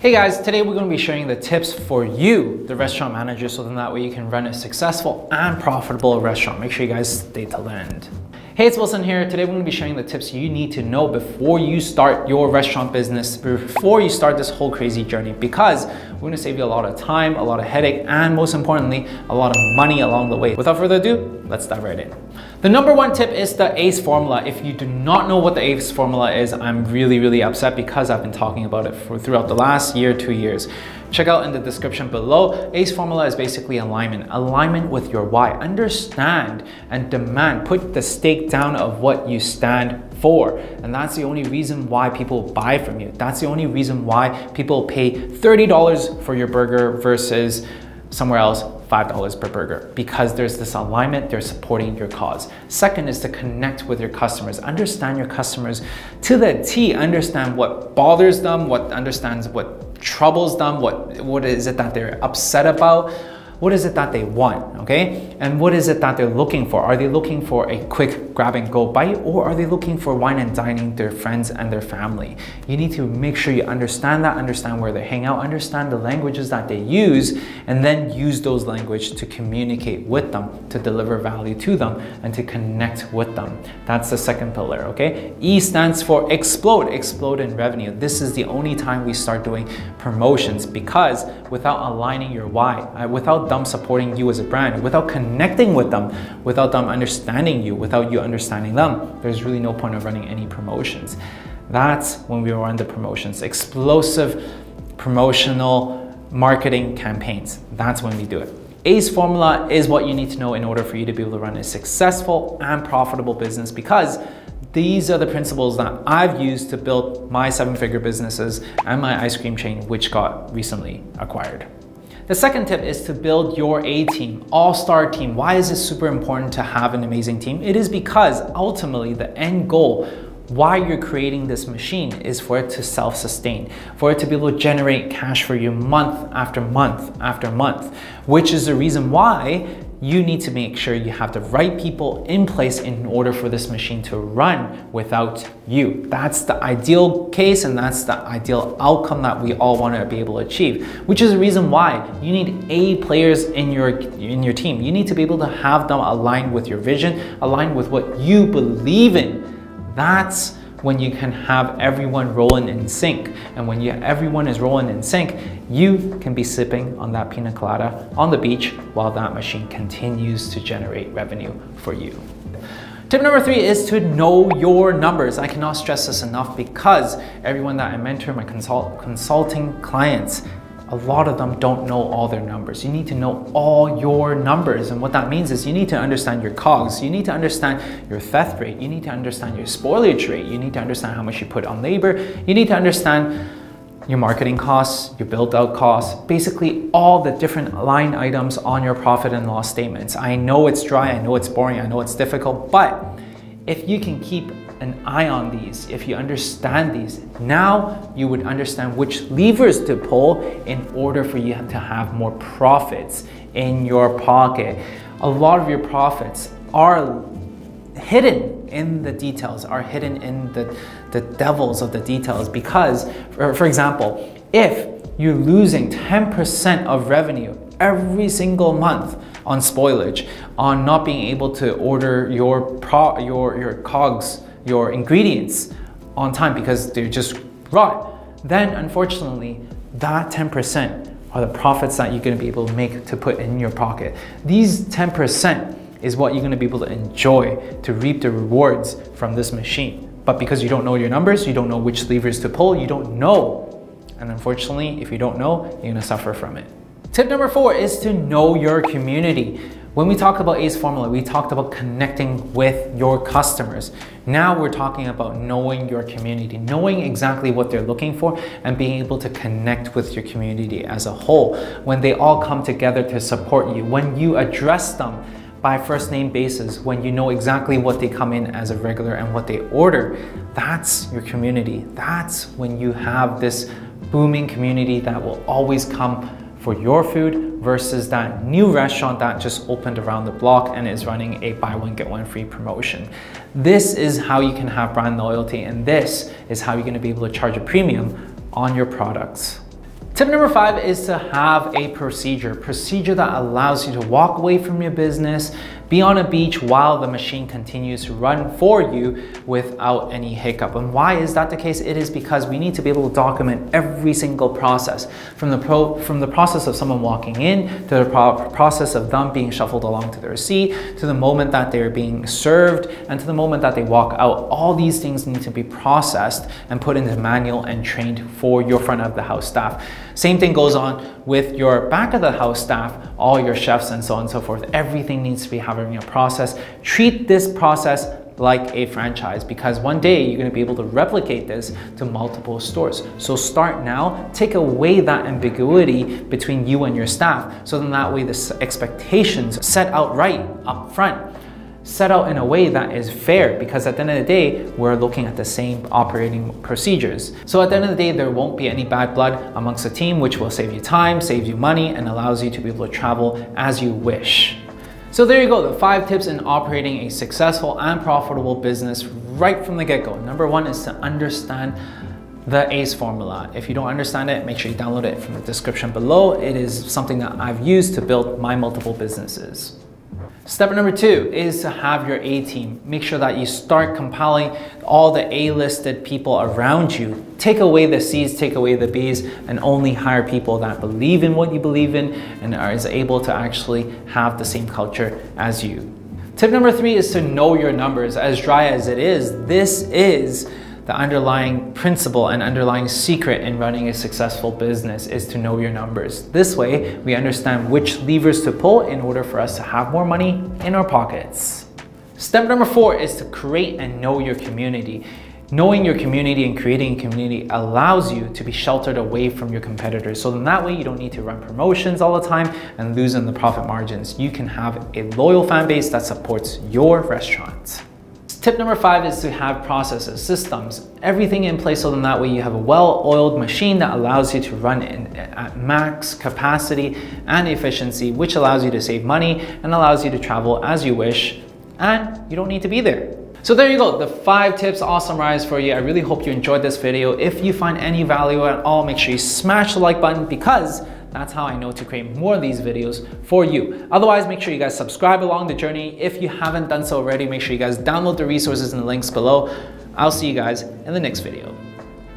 Hey guys, today we're going to be sharing the tips for you, the restaurant manager, so then that way you can run a successful and profitable restaurant. Make sure you guys stay till the end. Hey, it's Wilson here. Today we're going to be sharing the tips you need to know before you start your restaurant business, before you start this whole crazy journey, because we're going to save you a lot of time, a lot of headache, and most importantly, a lot of money along the way. Without further ado, let's dive right in. The number one tip is the ACE formula. If you do not know what the ACE formula is, I'm really, really upset because I've been talking about it for throughout the last year, two years. Check out in the description below. ACE formula is basically alignment. Alignment with your why. Understand and demand. Put the stake down of what you stand for. And that's the only reason why people buy from you. That's the only reason why people pay $30 for your burger versus somewhere else $5 per burger because there's this alignment, they're supporting your cause. Second is to connect with your customers. Understand your customers to the T, understand what bothers them, what understands what troubles them, what, what is it that they're upset about, what is it that they want, okay? And what is it that they're looking for? Are they looking for a quick grab and go bite or are they looking for wine and dining their friends and their family? You need to make sure you understand that, understand where they hang out, understand the languages that they use, and then use those language to communicate with them, to deliver value to them, and to connect with them. That's the second pillar, okay? E stands for explode, explode in revenue. This is the only time we start doing promotions because without aligning your why, uh, them supporting you as a brand, without connecting with them, without them understanding you, without you understanding them, there's really no point of running any promotions. That's when we run the promotions. Explosive promotional marketing campaigns. That's when we do it. ACE formula is what you need to know in order for you to be able to run a successful and profitable business because these are the principles that I've used to build my seven figure businesses and my ice cream chain, which got recently acquired. The second tip is to build your A team, all-star team. Why is it super important to have an amazing team? It is because ultimately the end goal why you're creating this machine is for it to self-sustain, for it to be able to generate cash for you month after month after month, which is the reason why you need to make sure you have the right people in place in order for this machine to run without you. That's the ideal case and that's the ideal outcome that we all want to be able to achieve, which is the reason why you need A players in your, in your team. You need to be able to have them aligned with your vision, aligned with what you believe in. That's when you can have everyone rolling in sync. And when you, everyone is rolling in sync, you can be sipping on that pina colada on the beach while that machine continues to generate revenue for you. Tip number three is to know your numbers. I cannot stress this enough because everyone that I mentor, my consult consulting clients, a lot of them don't know all their numbers. You need to know all your numbers. And what that means is you need to understand your COGS. You need to understand your theft rate. You need to understand your spoilage rate. You need to understand how much you put on labor. You need to understand your marketing costs, your build out costs, basically all the different line items on your profit and loss statements. I know it's dry, I know it's boring, I know it's difficult, but if you can keep an eye on these, if you understand these, now you would understand which levers to pull in order for you to have more profits in your pocket. A lot of your profits are hidden in the details, are hidden in the, the devils of the details because, for, for example, if you're losing 10% of revenue every single month on spoilage, on not being able to order your, pro, your, your COGS your ingredients on time because they're just raw, then unfortunately, that 10% are the profits that you're gonna be able to make to put in your pocket. These 10% is what you're gonna be able to enjoy to reap the rewards from this machine. But because you don't know your numbers, you don't know which levers to pull, you don't know. And unfortunately, if you don't know, you're gonna suffer from it. Tip number four is to know your community. When we talk about ACE formula, we talked about connecting with your customers. Now we're talking about knowing your community, knowing exactly what they're looking for and being able to connect with your community as a whole. When they all come together to support you, when you address them by first name basis, when you know exactly what they come in as a regular and what they order, that's your community. That's when you have this booming community that will always come for your food versus that new restaurant that just opened around the block and is running a buy one get one free promotion. This is how you can have brand loyalty and this is how you're gonna be able to charge a premium on your products. Tip number five is to have a procedure, procedure that allows you to walk away from your business, be on a beach while the machine continues to run for you without any hiccup. And why is that the case? It is because we need to be able to document every single process from the pro, from the process of someone walking in to the pro process of them being shuffled along to their seat to the moment that they're being served and to the moment that they walk out. All these things need to be processed and put into manual and trained for your front of the house staff. Same thing goes on with your back of the house staff, all your chefs and so on and so forth. Everything needs to be having a process. Treat this process like a franchise because one day you're going to be able to replicate this to multiple stores. So start now, take away that ambiguity between you and your staff so then that way the expectations set out right up front set out in a way that is fair because at the end of the day, we're looking at the same operating procedures. So at the end of the day, there won't be any bad blood amongst the team, which will save you time, save you money, and allows you to be able to travel as you wish. So there you go, the five tips in operating a successful and profitable business right from the get-go. Number one is to understand the ACE formula. If you don't understand it, make sure you download it from the description below. It is something that I've used to build my multiple businesses. Step number two is to have your A team. Make sure that you start compiling all the A-listed people around you. Take away the C's, take away the B's, and only hire people that believe in what you believe in and are is able to actually have the same culture as you. Tip number three is to know your numbers. As dry as it is, this is the underlying principle and underlying secret in running a successful business is to know your numbers. This way, we understand which levers to pull in order for us to have more money in our pockets. Step number four is to create and know your community. Knowing your community and creating a community allows you to be sheltered away from your competitors. So then that way you don't need to run promotions all the time and lose on the profit margins. You can have a loyal fan base that supports your restaurant. Tip number five is to have processes, systems, everything in place so then that way you have a well-oiled machine that allows you to run in, at max capacity and efficiency, which allows you to save money and allows you to travel as you wish and you don't need to be there. So there you go, the five tips all summarized for you. I really hope you enjoyed this video. If you find any value at all, make sure you smash the like button because that's how I know to create more of these videos for you. Otherwise, make sure you guys subscribe along the journey. If you haven't done so already, make sure you guys download the resources and the links below. I'll see you guys in the next video.